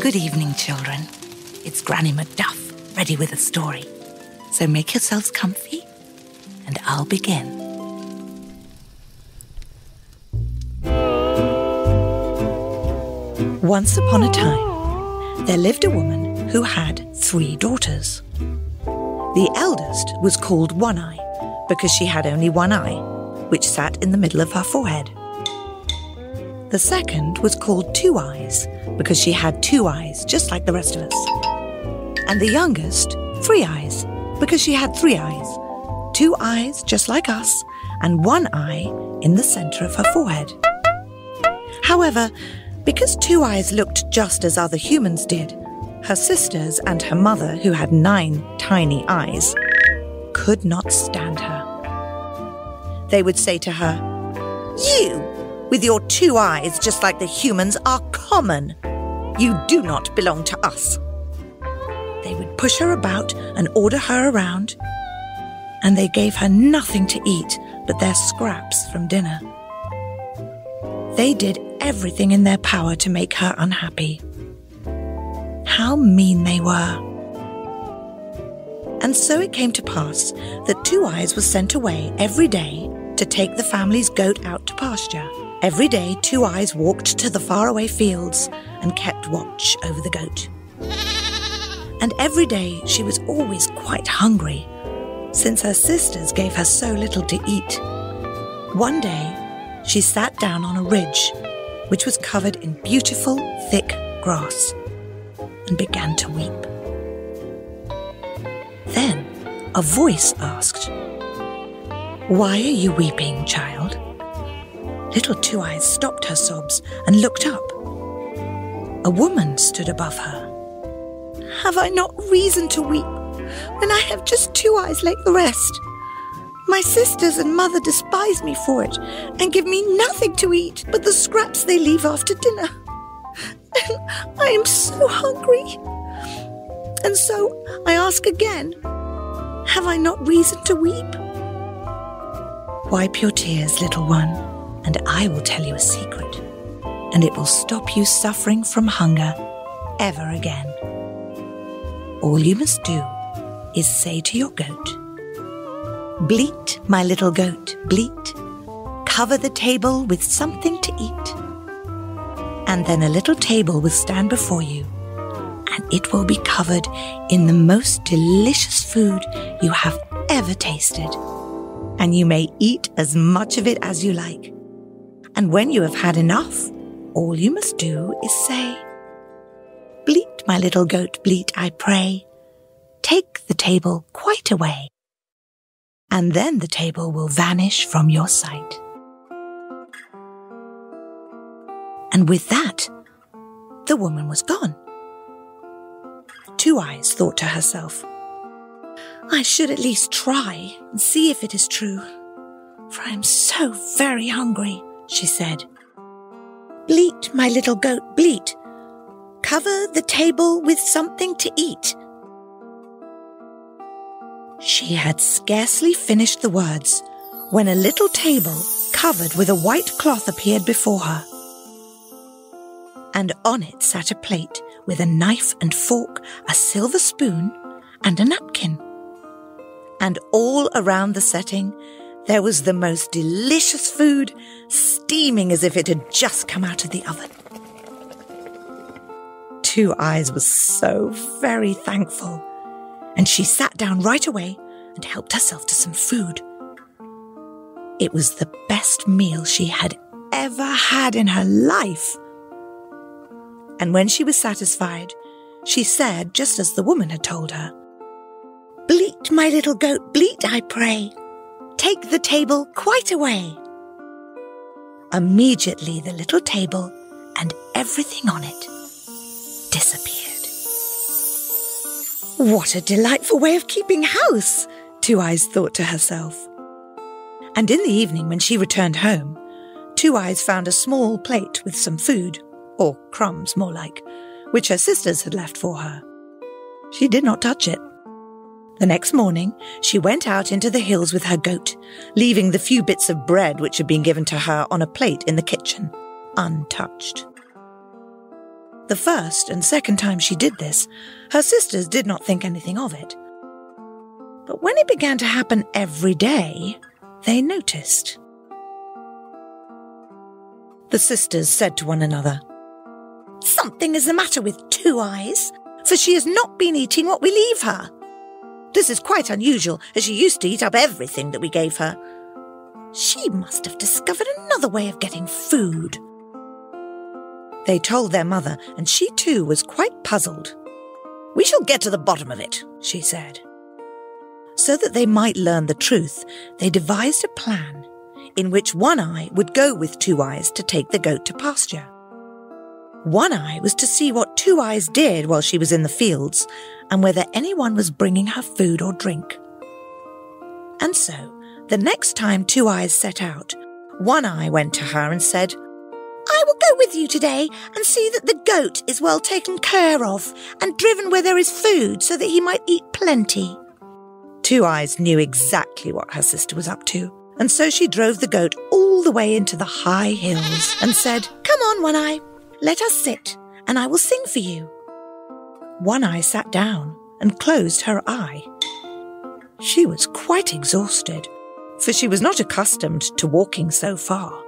Good evening, children. It's Granny Macduff, ready with a story. So make yourselves comfy, and I'll begin. Once upon a time, there lived a woman who had three daughters. The eldest was called One Eye because she had only one eye, which sat in the middle of her forehead. The second was called Two Eyes because she had two eyes, just like the rest of us. And the youngest, Three Eyes, because she had three eyes. Two eyes, just like us, and one eye in the center of her forehead. However, because Two Eyes looked just as other humans did, her sisters and her mother, who had nine tiny eyes, could not stand her. They would say to her, You, with your two eyes just like the humans, are common. You do not belong to us. They would push her about and order her around, and they gave her nothing to eat but their scraps from dinner. They did everything in their power to make her unhappy. How mean they were. And so it came to pass that Two Eyes was sent away every day to take the family's goat out to pasture. Every day, Two Eyes walked to the faraway fields and kept watch over the goat. And every day she was always quite hungry, since her sisters gave her so little to eat. One day, she sat down on a ridge, which was covered in beautiful, thick grass, and began to weep. Then a voice asked, Why are you weeping, child? Little Two Eyes stopped her sobs and looked up. A woman stood above her. Have I not reason to weep when I have just two eyes like the rest? My sisters and mother despise me for it and give me nothing to eat but the scraps they leave after dinner. And I am so hungry. And so I ask again Have I not reason to weep? Wipe your tears, little one and I will tell you a secret, and it will stop you suffering from hunger ever again. All you must do is say to your goat, Bleat, my little goat, bleat, cover the table with something to eat. And then a little table will stand before you, and it will be covered in the most delicious food you have ever tasted. And you may eat as much of it as you like and when you have had enough, all you must do is say, Bleat, my little goat, bleat, I pray. Take the table quite away. And then the table will vanish from your sight. And with that, the woman was gone. Two Eyes thought to herself, I should at least try and see if it is true, for I am so very hungry she said. Bleat, my little goat, bleat. Cover the table with something to eat. She had scarcely finished the words when a little table covered with a white cloth appeared before her. And on it sat a plate with a knife and fork, a silver spoon, and a napkin. And all around the setting there was the most delicious food, steaming as if it had just come out of the oven. Two Eyes was so very thankful, and she sat down right away and helped herself to some food. It was the best meal she had ever had in her life. And when she was satisfied, she said, just as the woman had told her, Bleat, my little goat, bleat, I pray. Take the table quite away. Immediately the little table and everything on it disappeared. What a delightful way of keeping house, Two Eyes thought to herself. And in the evening, when she returned home, Two Eyes found a small plate with some food, or crumbs more like, which her sisters had left for her. She did not touch it. The next morning, she went out into the hills with her goat, leaving the few bits of bread which had been given to her on a plate in the kitchen, untouched. The first and second time she did this, her sisters did not think anything of it. But when it began to happen every day, they noticed. The sisters said to one another, Something is the matter with Two Eyes, for she has not been eating what we leave her. This is quite unusual, as she used to eat up everything that we gave her. She must have discovered another way of getting food. They told their mother, and she too was quite puzzled. We shall get to the bottom of it, she said. So that they might learn the truth, they devised a plan in which One Eye would go with Two Eyes to take the goat to pasture. One Eye was to see what Two Eyes did while she was in the fields and whether anyone was bringing her food or drink. And so, the next time Two Eyes set out, One Eye went to her and said, I will go with you today and see that the goat is well taken care of and driven where there is food so that he might eat plenty. Two Eyes knew exactly what her sister was up to, and so she drove the goat all the way into the high hills and said, Come on, One Eye, let us sit, and I will sing for you. One Eye sat down and closed her eye. She was quite exhausted, for she was not accustomed to walking so far.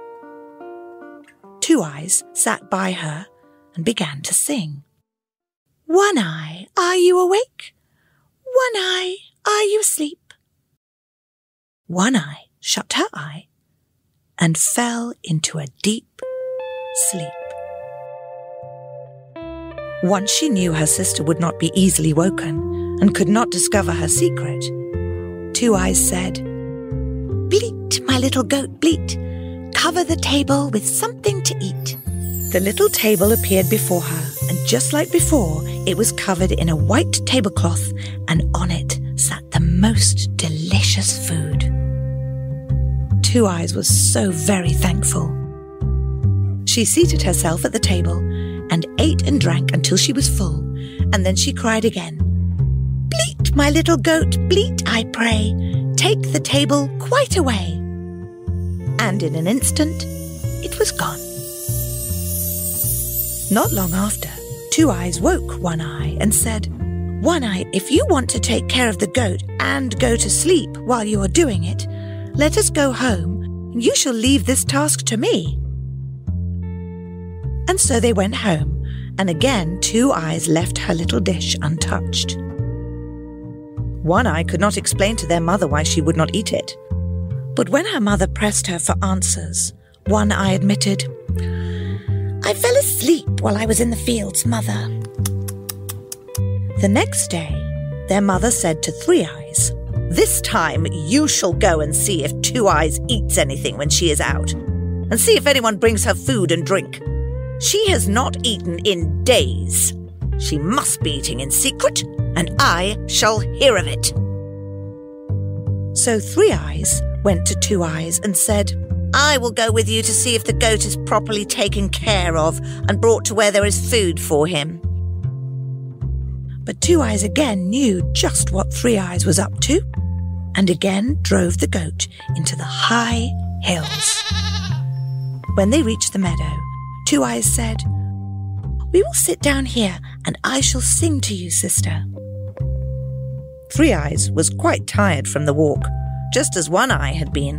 Two Eyes sat by her and began to sing. One Eye, are you awake? One Eye, are you asleep? One Eye shut her eye and fell into a deep sleep. Once she knew her sister would not be easily woken and could not discover her secret, Two Eyes said, Bleat, my little goat, bleat cover the table with something to eat. The little table appeared before her, and just like before, it was covered in a white tablecloth, and on it sat the most delicious food. Two Eyes was so very thankful. She seated herself at the table and ate and drank until she was full, and then she cried again. Bleat, my little goat, bleat, I pray. Take the table quite away and in an instant it was gone. Not long after, Two Eyes woke One Eye and said, One Eye, if you want to take care of the goat and go to sleep while you are doing it, let us go home, and you shall leave this task to me. And so they went home, and again Two Eyes left her little dish untouched. One Eye could not explain to their mother why she would not eat it. But when her mother pressed her for answers, One Eye admitted, I fell asleep while I was in the fields, Mother. The next day, their mother said to Three Eyes, This time you shall go and see if Two Eyes eats anything when she is out, and see if anyone brings her food and drink. She has not eaten in days. She must be eating in secret, and I shall hear of it. So Three Eyes went to Two Eyes and said, I will go with you to see if the goat is properly taken care of and brought to where there is food for him. But Two Eyes again knew just what Three Eyes was up to, and again drove the goat into the high hills. When they reached the meadow, Two Eyes said, We will sit down here, and I shall sing to you, sister. Three Eyes was quite tired from the walk, just as One Eye had been.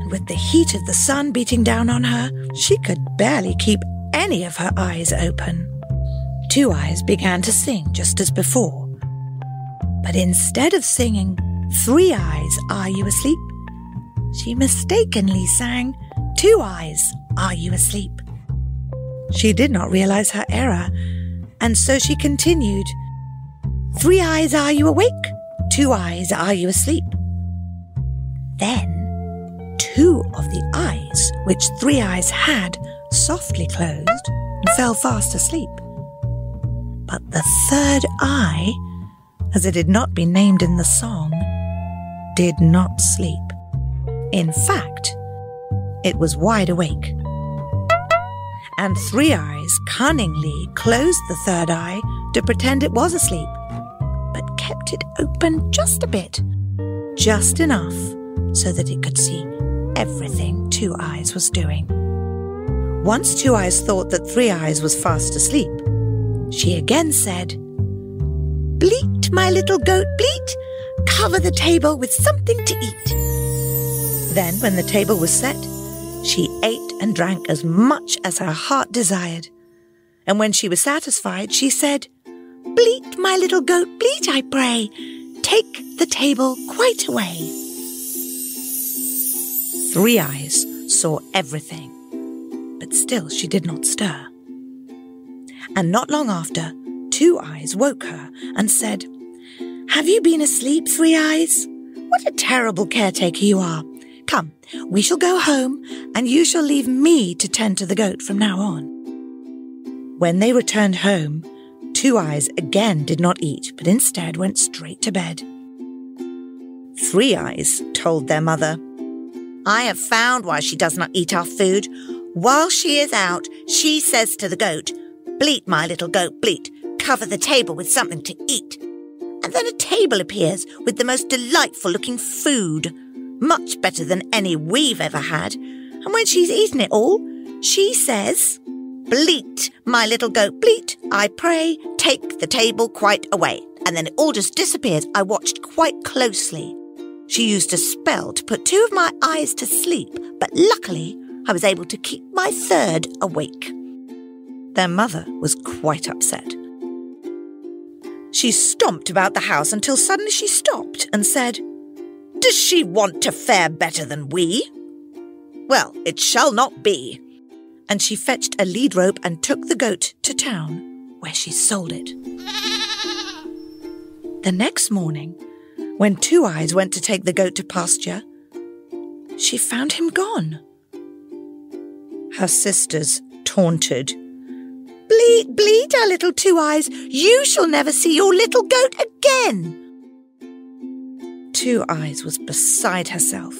And with the heat of the sun beating down on her, she could barely keep any of her eyes open. Two Eyes began to sing just as before. But instead of singing, Three Eyes, Are You Asleep? She mistakenly sang, Two Eyes, Are You Asleep? She did not realize her error, and so she continued, Three Eyes, Are You Awake? Two Eyes, Are You Asleep? Then, two of the eyes which Three Eyes had softly closed and fell fast asleep. But the third eye, as it had not been named in the song, did not sleep. In fact, it was wide awake. And Three Eyes cunningly closed the third eye to pretend it was asleep, but kept it open just a bit, just enough so that it could see everything Two Eyes was doing. Once Two Eyes thought that Three Eyes was fast asleep, she again said, Bleat, my little goat, bleat, cover the table with something to eat. Then, when the table was set, she ate and drank as much as her heart desired. And when she was satisfied, she said, Bleat, my little goat, bleat, I pray. Take the table quite away. Three Eyes saw everything, but still she did not stir. And not long after, Two Eyes woke her and said, Have you been asleep, Three Eyes? What a terrible caretaker you are. Come, we shall go home, and you shall leave me to tend to the goat from now on. When they returned home, Two Eyes again did not eat, but instead went straight to bed. Three Eyes told their mother, I have found why she does not eat our food. While she is out, she says to the goat, Bleat, my little goat, bleat, cover the table with something to eat. And then a table appears with the most delightful looking food, much better than any we've ever had. And when she's eaten it all, she says, Bleat, my little goat, bleat, I pray, take the table quite away. And then it all just disappears. I watched quite closely. She used a spell to put two of my eyes to sleep, but luckily I was able to keep my third awake. Their mother was quite upset. She stomped about the house until suddenly she stopped and said, Does she want to fare better than we? Well, it shall not be. And she fetched a lead rope and took the goat to town, where she sold it. The next morning, when Two Eyes went to take the goat to pasture, she found him gone. Her sisters taunted Bleat, bleat, our little Two Eyes, you shall never see your little goat again. Two Eyes was beside herself.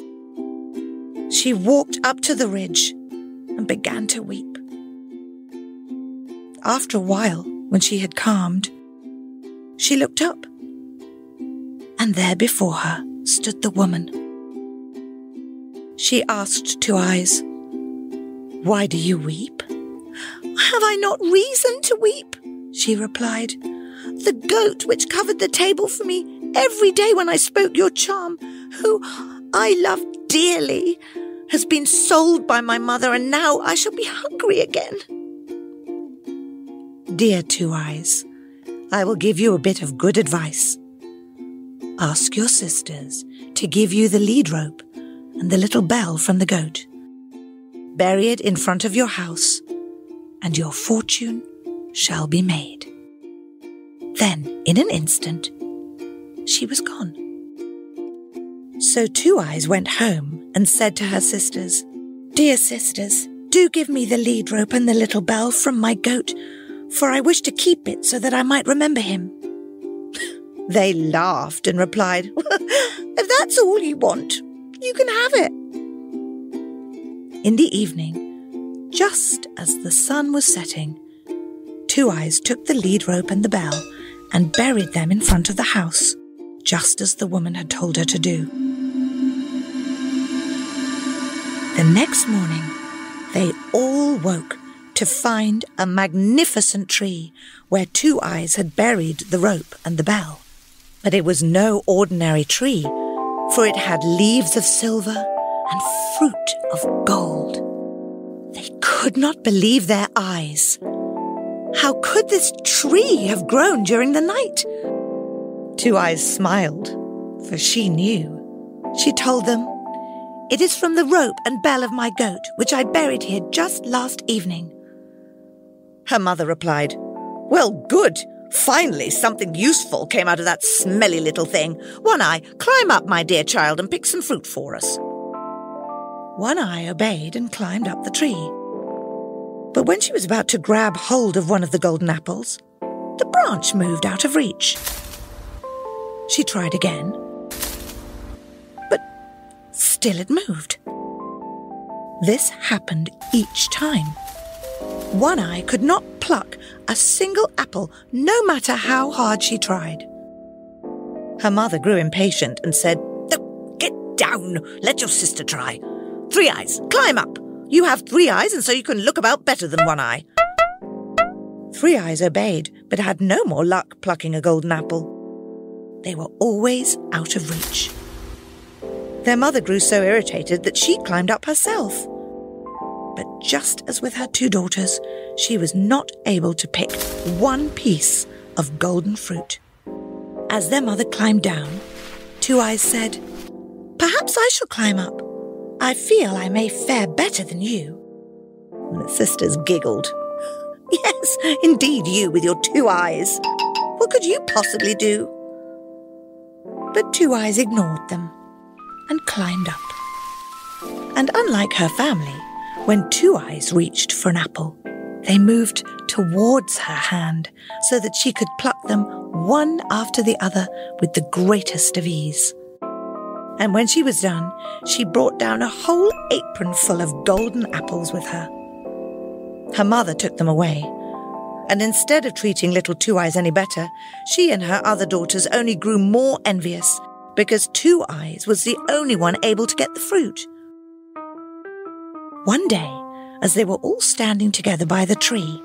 She walked up to the ridge and began to weep. After a while, when she had calmed, she looked up, and there before her stood the woman. She asked Two Eyes, Why do you weep? Have I not reason to weep? She replied. The goat which covered the table for me every day when I spoke your charm, who I loved dearly, has been sold by my mother, and now I shall be hungry again. Dear Two Eyes, I will give you a bit of good advice. Ask your sisters to give you the lead rope and the little bell from the goat. Bury it in front of your house and your fortune shall be made. Then, in an instant, she was gone. So Two Eyes went home and said to her sisters, Dear sisters, do give me the lead rope and the little bell from my goat, for I wish to keep it so that I might remember him. they laughed and replied, If that's all you want, you can have it. In the evening, just as the sun was setting, Two Eyes took the lead rope and the bell and buried them in front of the house, just as the woman had told her to do. The next morning, they all woke to find a magnificent tree where Two Eyes had buried the rope and the bell. But it was no ordinary tree, for it had leaves of silver and fruit of gold. They could not believe their eyes. How could this tree have grown during the night? Two Eyes smiled, for she knew. She told them, It is from the rope and bell of my goat, which I buried here just last evening. Her mother replied, Well, good. Finally, something useful came out of that smelly little thing. One Eye, climb up, my dear child, and pick some fruit for us. One Eye obeyed and climbed up the tree. But when she was about to grab hold of one of the golden apples, the branch moved out of reach. She tried again, but still it moved. This happened each time. One Eye could not pluck a single apple, no matter how hard she tried. Her mother grew impatient and said, Get down! Let your sister try. Three Eyes, climb up. You have three eyes, and so you can look about better than one eye. Three Eyes obeyed, but had no more luck plucking a golden apple. They were always out of reach. Their mother grew so irritated that she climbed up herself. But just as with her two daughters, she was not able to pick one piece of golden fruit. As their mother climbed down, Two Eyes said, Perhaps I shall climb up. I feel I may fare better than you. And the sisters giggled. Yes, indeed, you with your two eyes. What could you possibly do? But Two Eyes ignored them and climbed up. And unlike her family, when Two Eyes reached for an apple, they moved towards her hand so that she could pluck them one after the other with the greatest of ease. And when she was done, she brought down a whole apron full of golden apples with her. Her mother took them away, and instead of treating little Two Eyes any better, she and her other daughters only grew more envious because Two Eyes was the only one able to get the fruit. One day, as they were all standing together by the tree,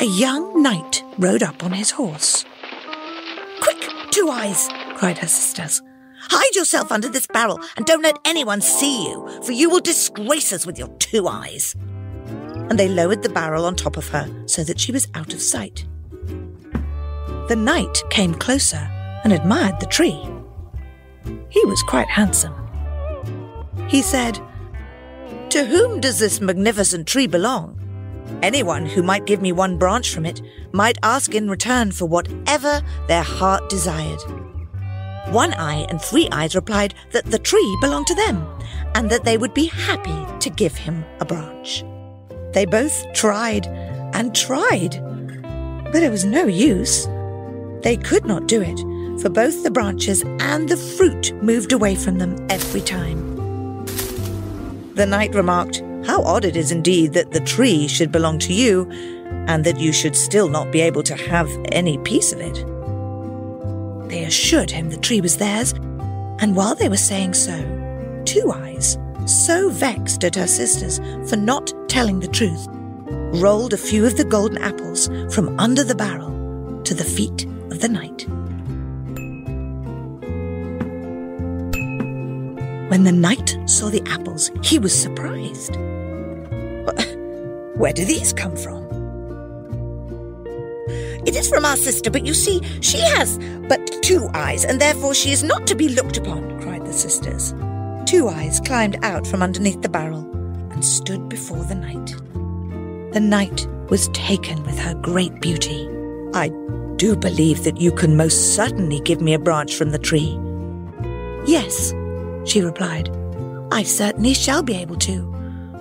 a young knight rode up on his horse. Quick, Two Eyes, cried her sisters. Hide yourself under this barrel and don't let anyone see you, for you will disgrace us with your two eyes and they lowered the barrel on top of her so that she was out of sight. The knight came closer and admired the tree. He was quite handsome. He said, To whom does this magnificent tree belong? Anyone who might give me one branch from it might ask in return for whatever their heart desired. One Eye and Three Eyes replied that the tree belonged to them and that they would be happy to give him a branch. They both tried and tried, but it was no use. They could not do it, for both the branches and the fruit moved away from them every time. The knight remarked, How odd it is indeed that the tree should belong to you, and that you should still not be able to have any piece of it. They assured him the tree was theirs, and while they were saying so, Two Eyes, so vexed at her sisters for not telling the truth, rolled a few of the golden apples from under the barrel to the feet of the knight. When the knight saw the apples, he was surprised. Where do these come from? It is from our sister, but you see, she has but two eyes, and therefore she is not to be looked upon, cried the sisters. Two Eyes climbed out from underneath the barrel and stood before the knight. The knight was taken with her great beauty. I do believe that you can most certainly give me a branch from the tree. Yes, she replied, I certainly shall be able to,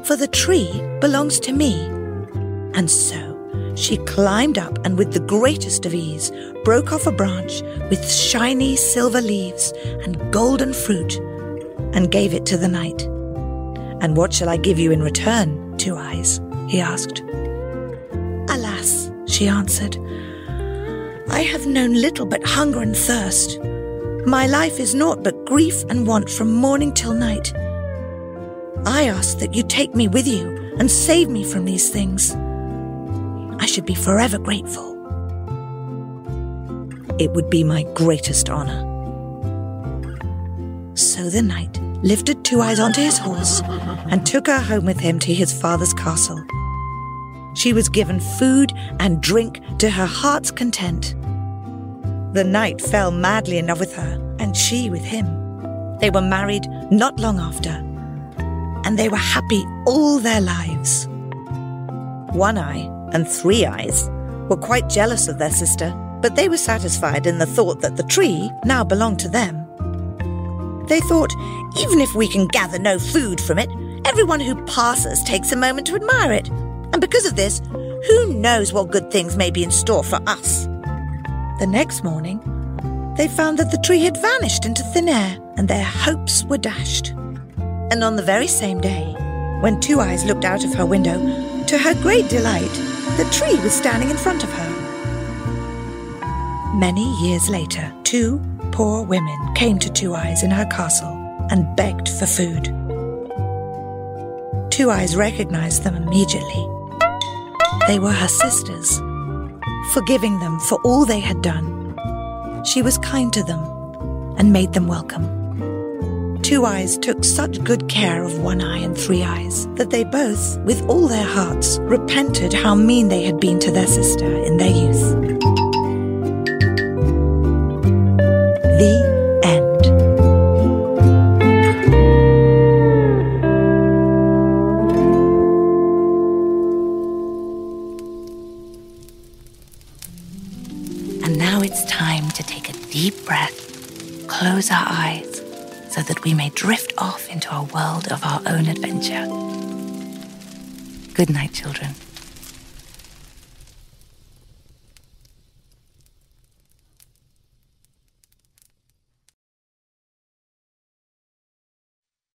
for the tree belongs to me. And so she climbed up and with the greatest of ease broke off a branch with shiny silver leaves and golden fruit and gave it to the knight. And what shall I give you in return, Two Eyes? he asked. Alas, she answered, I have known little but hunger and thirst. My life is naught but grief and want from morning till night. I ask that you take me with you and save me from these things. I should be forever grateful. It would be my greatest honor. So the knight lifted Two Eyes onto his horse and took her home with him to his father's castle. She was given food and drink to her heart's content. The knight fell madly in love with her, and she with him. They were married not long after, and they were happy all their lives. One Eye and Three Eyes were quite jealous of their sister, but they were satisfied in the thought that the tree now belonged to them. They thought, even if we can gather no food from it, everyone who passes takes a moment to admire it. And because of this, who knows what good things may be in store for us? The next morning, they found that the tree had vanished into thin air and their hopes were dashed. And on the very same day, when Two Eyes looked out of her window, to her great delight, the tree was standing in front of her. Many years later, two poor women came to Two Eyes in her castle and begged for food. Two Eyes recognized them immediately. They were her sisters, forgiving them for all they had done. She was kind to them and made them welcome. Two Eyes took such good care of One Eye and Three Eyes that they both, with all their hearts, repented how mean they had been to their sister in their youth. World of our own adventure. Good night, children.